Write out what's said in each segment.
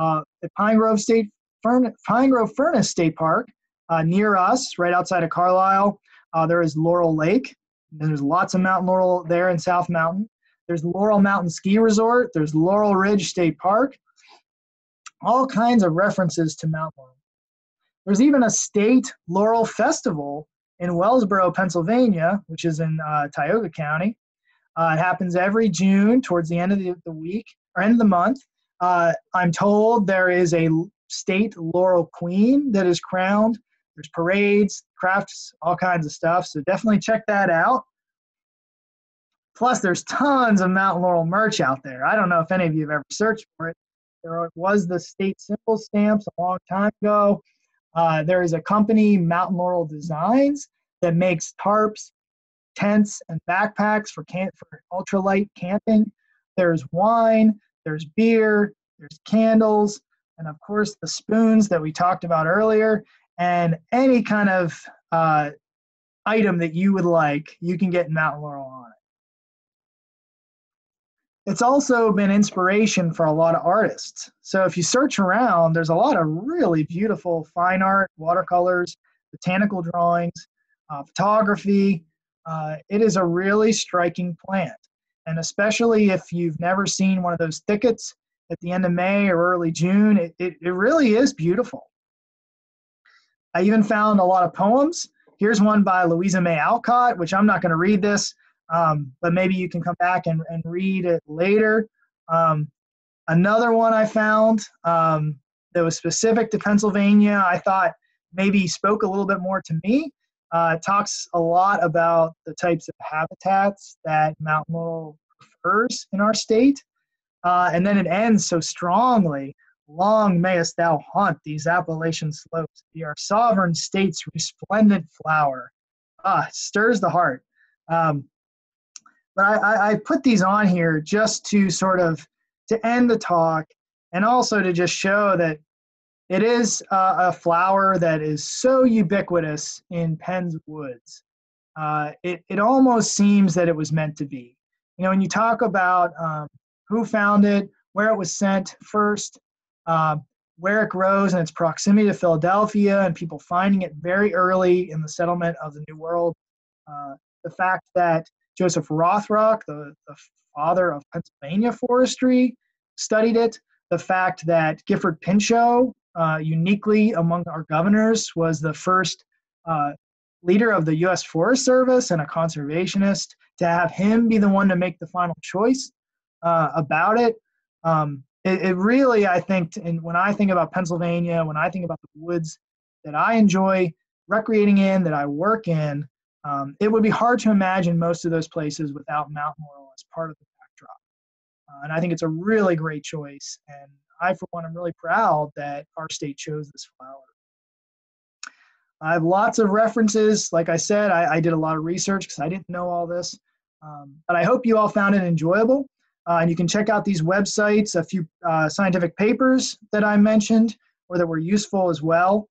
Uh, at Pine Grove State Fern- Pine Grove Furnace State Park, uh, near us, right outside of Carlisle, uh, there is Laurel Lake. There's lots of Mountain Laurel there in South Mountain. There's Laurel Mountain Ski Resort. There's Laurel Ridge State Park. All kinds of references to Mount Laurel. There's even a state Laurel Festival in Wellsboro, Pennsylvania, which is in uh, Tioga County. Uh, it happens every June towards the end of the, the week or end of the month. Uh, I'm told there is a state laurel queen that is crowned. There's parades, crafts, all kinds of stuff. So definitely check that out. Plus, there's tons of Mountain Laurel merch out there. I don't know if any of you have ever searched for it. There was the state symbol stamps a long time ago. Uh, there is a company, Mountain Laurel Designs, that makes tarps, tents, and backpacks for camp for ultralight camping. There's wine, there's beer, there's candles, and of course the spoons that we talked about earlier, and any kind of uh, item that you would like, you can get Mountain Laurel on it. It's also been inspiration for a lot of artists. So if you search around, there's a lot of really beautiful fine art, watercolors, botanical drawings, uh, photography. Uh, it is a really striking plant. And especially if you've never seen one of those thickets at the end of May or early June, it, it, it really is beautiful. I even found a lot of poems. Here's one by Louisa May Alcott, which I'm not going to read this, um, but maybe you can come back and, and read it later. Um, another one I found um, that was specific to Pennsylvania, I thought maybe spoke a little bit more to me. Uh, it talks a lot about the types of habitats that Mountain Laurel prefers in our state. Uh, and then it ends so strongly Long mayest thou haunt these Appalachian slopes, be our sovereign state's resplendent flower. Ah, stirs the heart. Um, but I, I, put these on here just to sort of to end the talk and also to just show that it is uh, a flower that is so ubiquitous in Penn's woods. Uh, it, it almost seems that it was meant to be. You know, when you talk about um, who found it, where it was sent first, uh, where it grows and its proximity to Philadelphia and people finding it very early in the settlement of the New World. Uh, the fact that Joseph Rothrock, the, the father of Pennsylvania forestry, studied it. The fact that Gifford Pinchot, uh, uniquely among our governors, was the first uh, leader of the U.S. Forest Service and a conservationist, to have him be the one to make the final choice uh, about it. Um, it, it really, I think, and when I think about Pennsylvania, when I think about the woods that I enjoy recreating in, that I work in, um, it would be hard to imagine most of those places without Mount Laurel as part of the backdrop. Uh, and I think it's a really great choice. And I, for one, am really proud that our state chose this flower. I have lots of references. Like I said, I, I did a lot of research because I didn't know all this. Um, but I hope you all found it enjoyable. Uh, and you can check out these websites, a few uh, scientific papers that I mentioned or that were useful as well.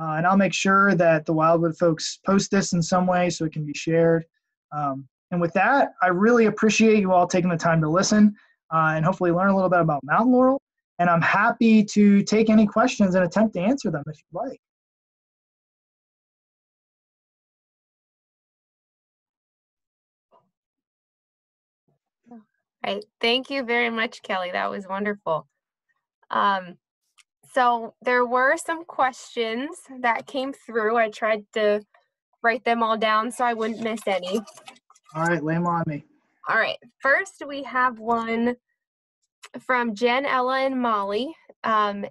Uh, and I'll make sure that the Wildwood folks post this in some way so it can be shared. Um, and with that, I really appreciate you all taking the time to listen uh, and hopefully learn a little bit about Mountain Laurel. And I'm happy to take any questions and attempt to answer them if you'd like. Right. Thank you very much, Kelly. That was wonderful. Um, so there were some questions that came through. I tried to write them all down so I wouldn't miss any. All right, lay them on me. All right. First, we have one from Jen, Ella, and Molly. Um,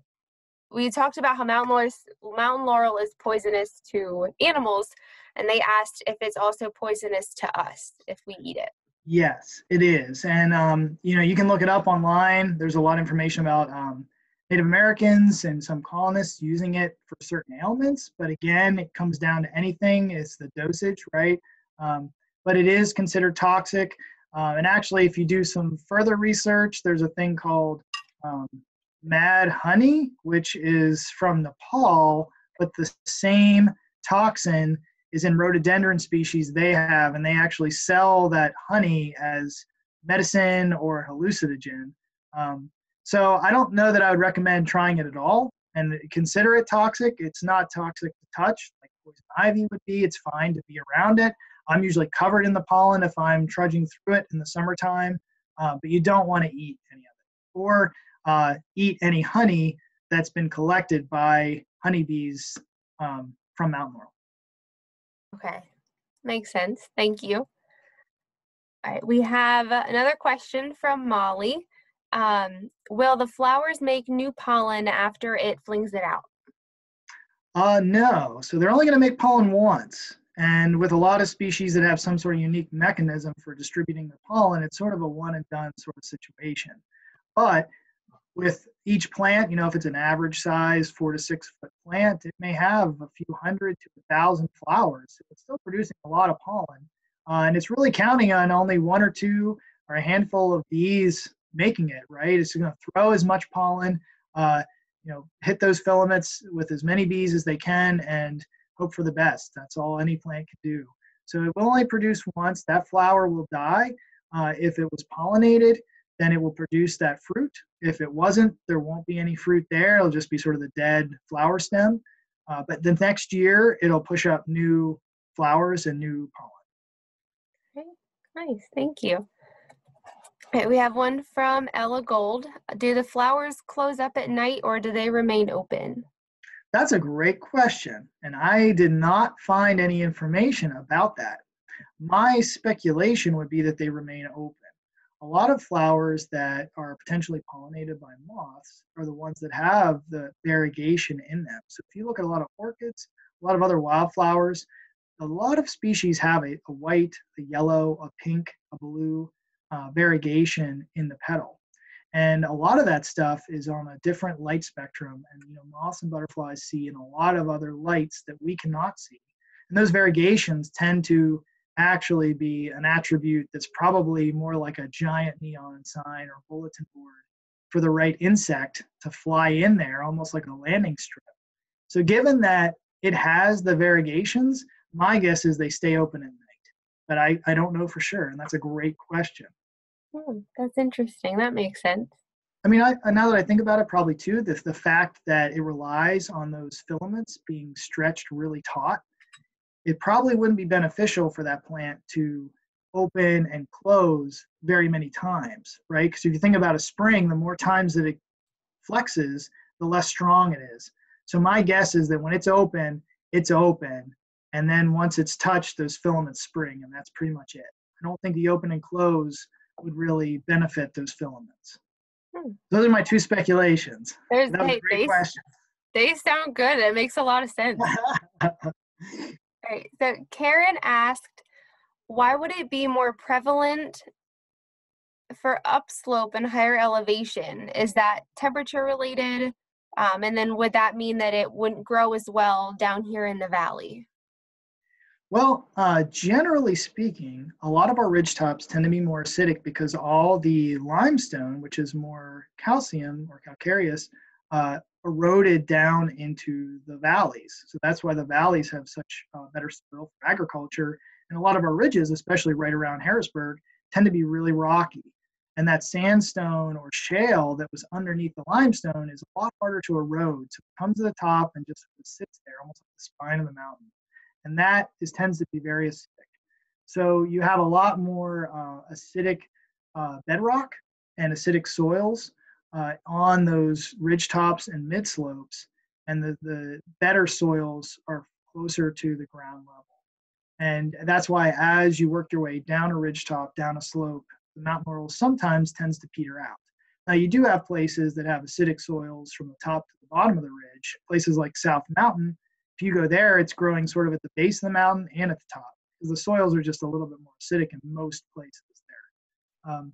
we talked about how mountain laurel, is, mountain laurel is poisonous to animals, and they asked if it's also poisonous to us if we eat it. Yes, it is. And, um, you know, you can look it up online. There's a lot of information about um, Native Americans and some colonists using it for certain ailments. But again, it comes down to anything, it's the dosage, right? Um, but it is considered toxic. Uh, and actually, if you do some further research, there's a thing called um, mad honey, which is from Nepal, but the same toxin is in rhododendron species they have, and they actually sell that honey as medicine or hallucinogen. Um, So I don't know that I would recommend trying it at all and consider it toxic. It's not toxic to touch like poison ivy would be. It's fine to be around it. I'm usually covered in the pollen if I'm trudging through it in the summertime, uh, but you don't want to eat any of it or uh, eat any honey that's been collected by honeybees um, from Mount Laurel. Okay, makes sense. Thank you. All right, we have another question from Molly. Um, will the flowers make new pollen after it flings it out? Uh, no. So they're only going to make pollen once. And with a lot of species that have some sort of unique mechanism for distributing the pollen, it's sort of a one and done sort of situation. But with each plant, you know, if it's an average size four to six foot plant, it may have a few hundred to a thousand flowers. It's still producing a lot of pollen. Uh, and it's really counting on only one or two or a handful of bees making it, right? It's going to throw as much pollen, uh, you know, hit those filaments with as many bees as they can and hope for the best. That's all any plant can do. So it will only produce once. That flower will die. Uh, if it was pollinated, then it will produce that fruit. If it wasn't, there won't be any fruit there. It'll just be sort of the dead flower stem. Uh, but the next year, it'll push up new flowers and new pollen. Okay, nice. Thank you. Okay, we have one from Ella Gold. Do the flowers close up at night or do they remain open? That's a great question, and I did not find any information about that. My speculation would be that they remain open a lot of flowers that are potentially pollinated by moths are the ones that have the variegation in them. So if you look at a lot of orchids, a lot of other wildflowers, a lot of species have a, a white, a yellow, a pink, a blue uh, variegation in the petal. And a lot of that stuff is on a different light spectrum. And you know, moths and butterflies see in a lot of other lights that we cannot see. And those variegations tend to actually be an attribute that's probably more like a giant neon sign or bulletin board for the right insect to fly in there, almost like a landing strip. So, given that it has the variegations, my guess is they stay open at night. But I, I don't know for sure, and that's a great question. Hmm, that's interesting. That makes sense. I mean, I, now that I think about it, probably too, the, the fact that it relies on those filaments being stretched really taut it probably wouldn't be beneficial for that plant to open and close very many times, right? Because if you think about a spring, the more times that it flexes, the less strong it is. So my guess is that when it's open, it's open, and then once it's touched, those filaments spring, and that's pretty much it. I don't think the open and close would really benefit those filaments. Hmm. Those are my two speculations. There's, that was hey, a great they, question. They sound good. It makes a lot of sense. Right. So Karen asked, why would it be more prevalent for upslope and higher elevation? Is that temperature related? Um, and then would that mean that it wouldn't grow as well down here in the valley? Well, uh, generally speaking, a lot of our ridge tops tend to be more acidic because all the limestone, which is more calcium or calcareous, uh, eroded down into the valleys. So that's why the valleys have such uh, better soil for agriculture. And a lot of our ridges, especially right around Harrisburg, tend to be really rocky. And that sandstone or shale that was underneath the limestone is a lot harder to erode. So it comes to the top and just sits there, almost like the spine of the mountain. And that is tends to be very acidic. So you have a lot more uh, acidic uh, bedrock and acidic soils uh, on those ridge tops and mid slopes, and the, the better soils are closer to the ground level. And that's why as you work your way down a ridge top, down a slope, the mountain laurel sometimes tends to peter out. Now you do have places that have acidic soils from the top to the bottom of the ridge. Places like South Mountain, if you go there, it's growing sort of at the base of the mountain and at the top because the soils are just a little bit more acidic in most places there. Um,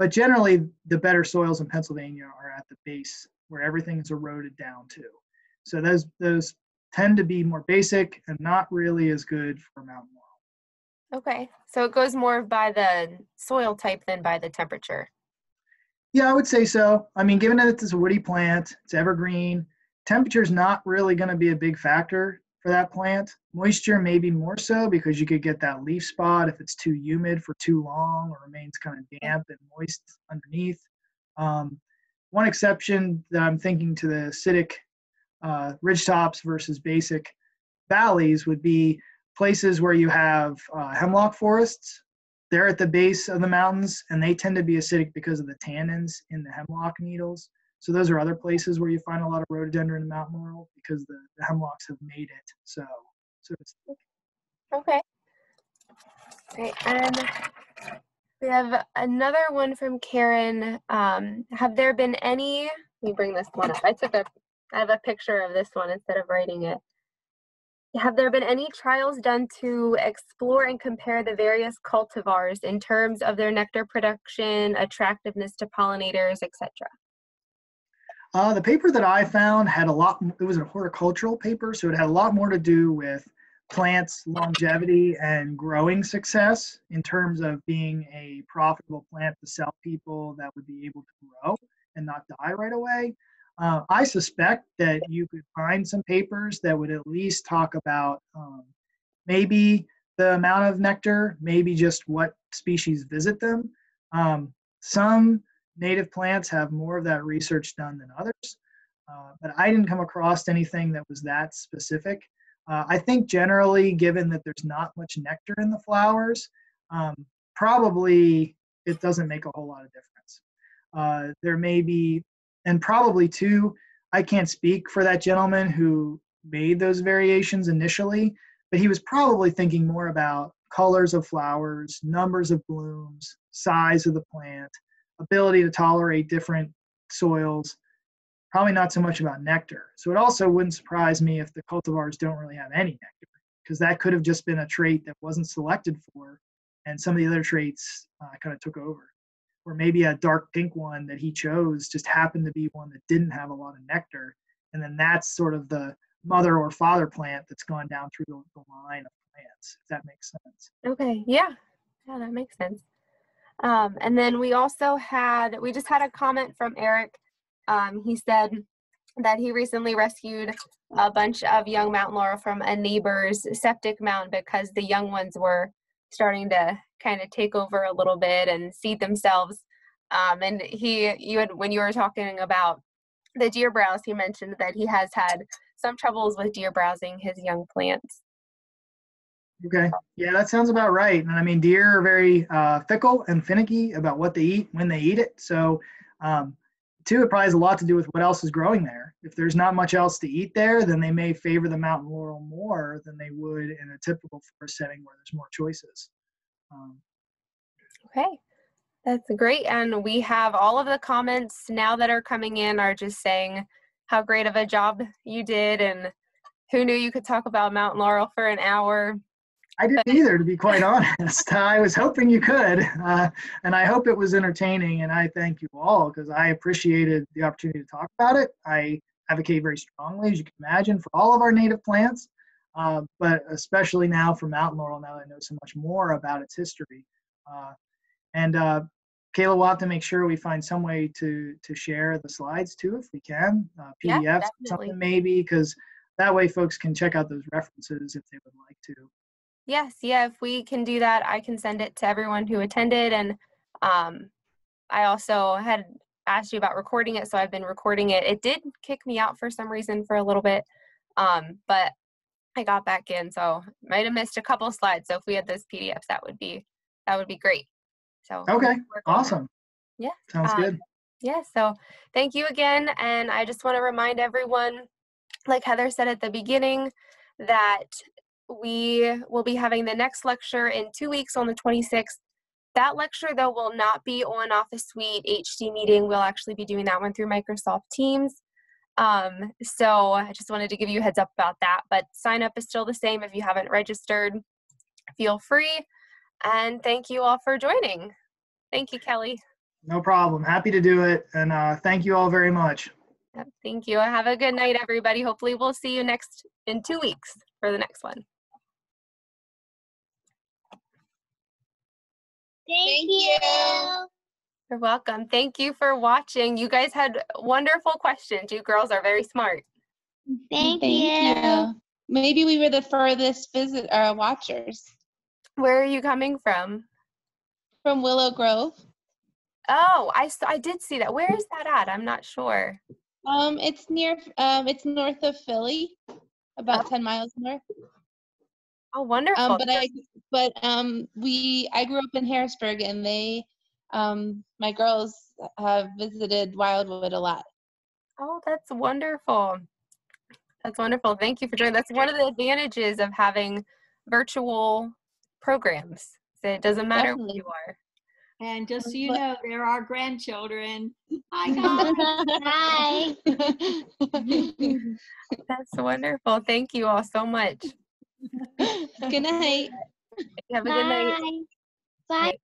but generally, the better soils in Pennsylvania are at the base where everything is eroded down to. So those those tend to be more basic and not really as good for mountain laurel. Okay, so it goes more by the soil type than by the temperature. Yeah, I would say so. I mean, given that it's a woody plant, it's evergreen, temperature is not really going to be a big factor for that plant. Moisture maybe more so because you could get that leaf spot if it's too humid for too long or remains kind of damp and moist underneath. Um, one exception that I'm thinking to the acidic uh, ridgetops versus basic valleys would be places where you have uh, hemlock forests. They're at the base of the mountains and they tend to be acidic because of the tannins in the hemlock needles. So those are other places where you find a lot of rhododendron and mountain laurel because the, the hemlocks have made it. So, so okay. Great. And we have another one from Karen. Um, have there been any? Let me bring this one up. I took a. I have a picture of this one instead of writing it. Have there been any trials done to explore and compare the various cultivars in terms of their nectar production, attractiveness to pollinators, etc.? Uh, the paper that I found had a lot, it was a horticultural paper, so it had a lot more to do with plants' longevity and growing success in terms of being a profitable plant to sell people that would be able to grow and not die right away. Uh, I suspect that you could find some papers that would at least talk about um, maybe the amount of nectar, maybe just what species visit them. Um, some native plants have more of that research done than others, uh, but I didn't come across anything that was that specific. Uh, I think generally, given that there's not much nectar in the flowers, um, probably it doesn't make a whole lot of difference. Uh, there may be and probably too, I can't speak for that gentleman who made those variations initially, but he was probably thinking more about colors of flowers, numbers of blooms, size of the plant, ability to tolerate different soils, probably not so much about nectar. So it also wouldn't surprise me if the cultivars don't really have any nectar, because that could have just been a trait that wasn't selected for, and some of the other traits uh, kind of took over. Or maybe a dark pink one that he chose just happened to be one that didn't have a lot of nectar and then that's sort of the mother or father plant that's gone down through the, the line of plants if that makes sense. Okay yeah. Yeah that makes sense um, and then we also had we just had a comment from eric um, he said that he recently rescued a bunch of young mountain laurel from a neighbor's septic mound because the young ones were starting to kind of take over a little bit and seed themselves. Um, and he, you had when you were talking about the deer browse, he mentioned that he has had some troubles with deer browsing his young plants. Okay, yeah, that sounds about right. And I mean, deer are very uh, fickle and finicky about what they eat when they eat it. So, um, two, it probably has a lot to do with what else is growing there. If there's not much else to eat there, then they may favor the mountain laurel more than they would in a typical forest setting where there's more choices. Um, okay, that's great. And we have all of the comments now that are coming in are just saying how great of a job you did and who knew you could talk about Mountain Laurel for an hour. I didn't either, to be quite honest. I was hoping you could, uh, and I hope it was entertaining. And I thank you all because I appreciated the opportunity to talk about it. I advocate very strongly, as you can imagine, for all of our native plants. Uh, but especially now for mountain laurel, now that I know so much more about its history. Uh, and uh, Kayla, we'll have to make sure we find some way to to share the slides too, if we can, uh, PDFs, yeah, something maybe, because that way folks can check out those references if they would like to. Yes, yeah, if we can do that, I can send it to everyone who attended. And um, I also had asked you about recording it, so I've been recording it. It did kick me out for some reason for a little bit, um, but I got back in, so might have missed a couple slides. So if we had those PDFs, that would be that would be great. So okay, awesome. Yeah, sounds um, good. Yeah, so thank you again, and I just want to remind everyone, like Heather said at the beginning, that we will be having the next lecture in two weeks on the 26th. That lecture, though, will not be on Office Suite HD meeting. We'll actually be doing that one through Microsoft Teams. Um, so I just wanted to give you a heads up about that. But sign up is still the same if you haven't registered. Feel free. And thank you all for joining. Thank you, Kelly. No problem. Happy to do it. And uh, thank you all very much. Thank you. Have a good night, everybody. Hopefully, we'll see you next in two weeks for the next one. Thank you. You're welcome. Thank you for watching. You guys had wonderful questions. You girls are very smart. Thank, Thank you. you. Maybe we were the furthest visit uh, watchers. Where are you coming from? From Willow Grove. Oh, I I did see that. Where is that at? I'm not sure. Um, it's near, um, it's north of Philly, about Oh. ten miles north. Oh, wonderful. Um, but I, but, um, we, I grew up in Harrisburg and they, um, my girls have visited Wildwood a lot. Oh, that's wonderful. That's wonderful. Thank you for joining. That's one of the advantages of having virtual programs. So It doesn't matter where Definitely. you are. And just so you know, there are grandchildren. Hi, guys. Hi. That's wonderful. Thank you all so much. Good night. Have a good night. Bye. Bye.